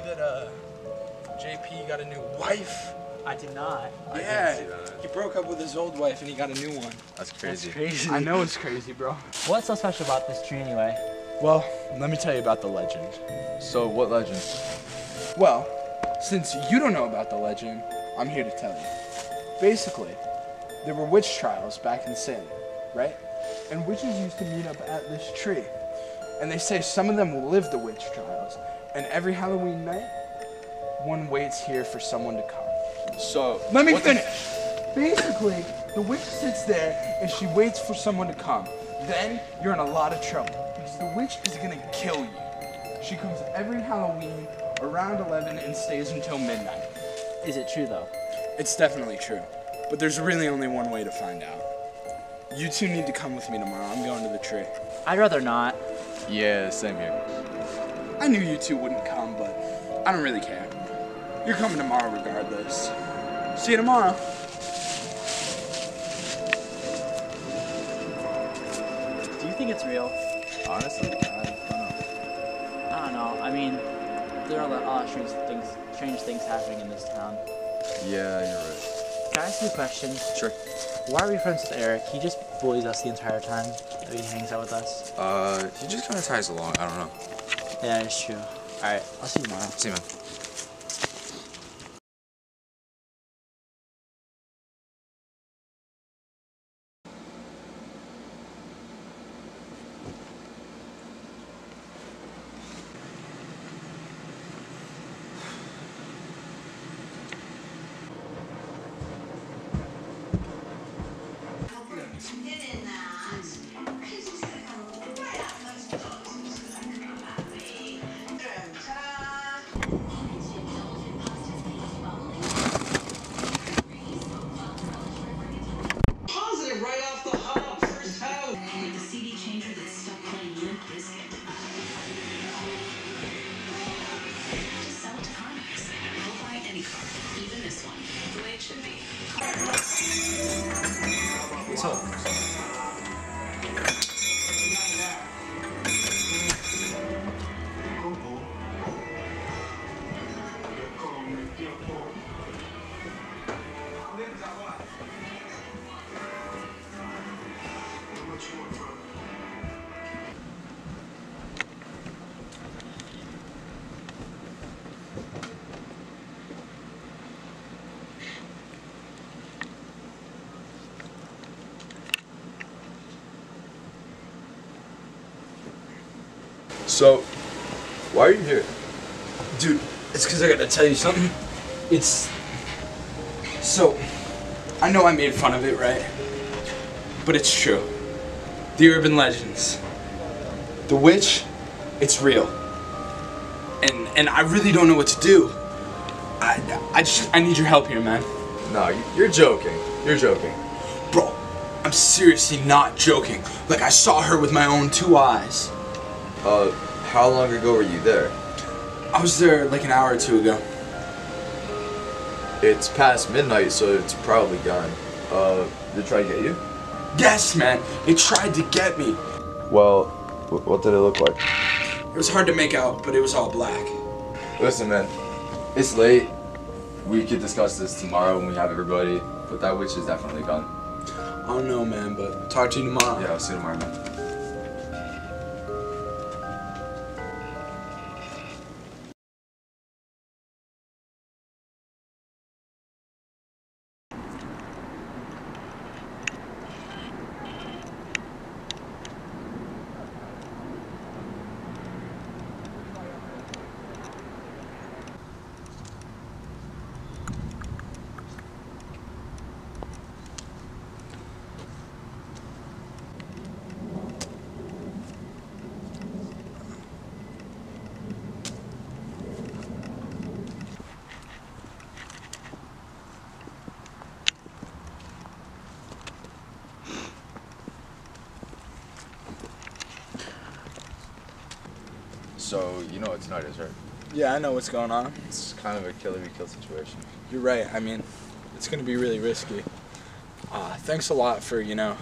you see that uh, JP got a new wife? I did not. yeah, see that. he broke up with his old wife and he got a new one. That's That's crazy. crazy. I know it's crazy, bro. What's so special about this tree anyway? Well, let me tell you about the legend. So what legend? Well, since you don't know about the legend, I'm here to tell you. Basically, there were witch trials back in Salem, right? And witches used to meet up at this tree. And they say some of them live the witch trials. And every Halloween night, one waits here for someone to come. So Let me what the- finish. Basically, the witch sits there and she waits for someone to come. Then you're in a lot of trouble because the witch is gonna kill you. She comes every Halloween around 11 and stays until midnight. Is it true though? It's definitely true, but there's really only one way to find out. You two need to come with me tomorrow. I'm going to the tree. I'd rather not. Yeah, same here. I knew you two wouldn't come, but I don't really care. You're coming tomorrow regardless. See you tomorrow. Do you think it's real? Honestly, I don't know. I don't know. I mean, there are a lot of strange things, strange things happening in this town. Yeah, you're right. Can I ask you a question? Sure. Why are we friends with Eric? He just bullies us the entire time that he hangs out with us. Uh, he just kind of ties along. I don't know. Yeah, it's true. Alright, I'll see you tomorrow. See, you, man. そう。So, why are you here? Dude, it's because I gotta tell you something. It's. So, I know I made fun of it, right? But it's true. The urban legends. The witch, it's real. And and I really don't know what to do. I, I just I need your help here, man. No, you- you're joking. You're joking. Bro, I'm seriously not joking. Like I saw her with my own two eyes. Uh, how long ago were you there? I was there like an hour or two ago. It's past midnight, so it's probably gone. Uh, did it try to get you? Yes, man. It tried to get me. Well, what did it look like? It was hard to make out, but it was all black. Listen, man, it's late. We could discuss this tomorrow when we have everybody, but that witch is definitely gone. I don't know, man, but talk to you tomorrow. Yeah, I'll see you tomorrow, man. So, you know what tonight is, right? Yeah, I know what's going on. It's kind of a kill or be killed situation. You're right. I mean, it's gonna be really risky. Uh, thanks a lot for you know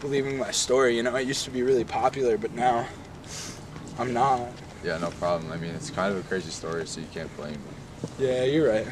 believing my story. You know, I used to be really popular, but now I'm not. Yeah, no problem. I mean, it's kind of a crazy story, so you can't blame me. Yeah, you're right.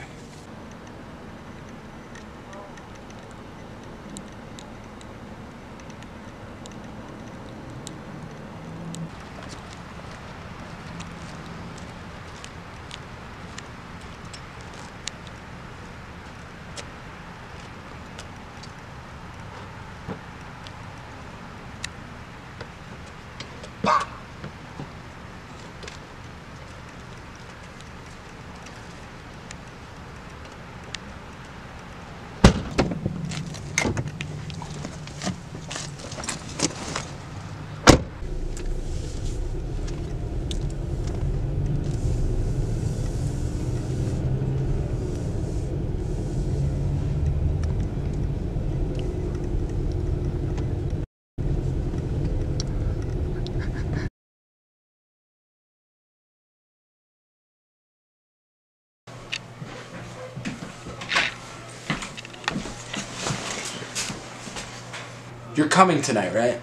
You're coming tonight, right?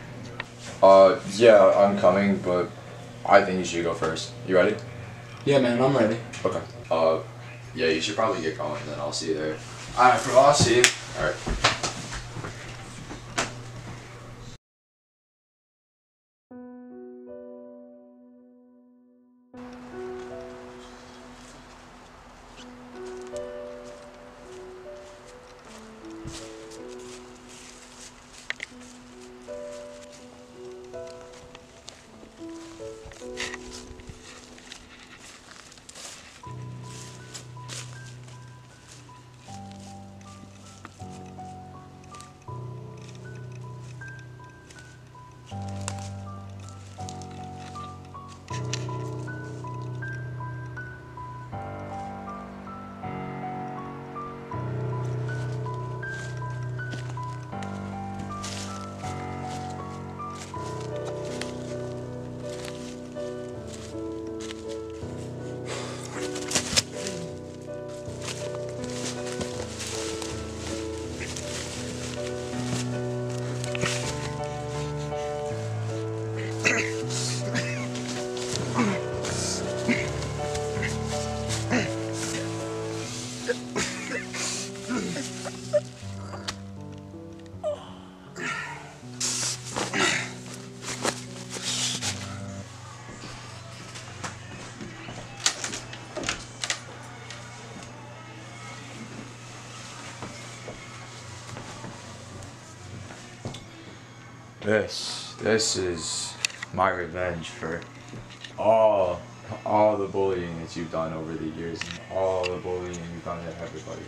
Uh, yeah, I'm coming, but I think you should go first. You ready? Yeah, man, I'm ready. Okay. Uh, yeah, you should probably get going, then I'll see you there. Alright, bro, I'll see you. Alright. This, this is my revenge for all, all the bullying that you've done over the years, and all the bullying you've done to everybody.